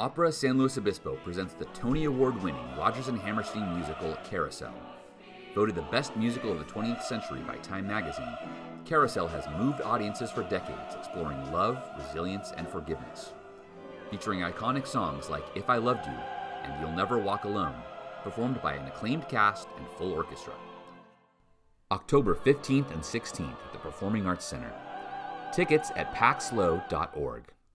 Opera San Luis Obispo presents the Tony Award winning Rodgers and Hammerstein musical Carousel. Voted the best musical of the 20th century by Time magazine, Carousel has moved audiences for decades exploring love, resilience, and forgiveness. Featuring iconic songs like If I Loved You and You'll Never Walk Alone, performed by an acclaimed cast and full orchestra. October 15th and 16th at the Performing Arts Center. Tickets at pacslo.org.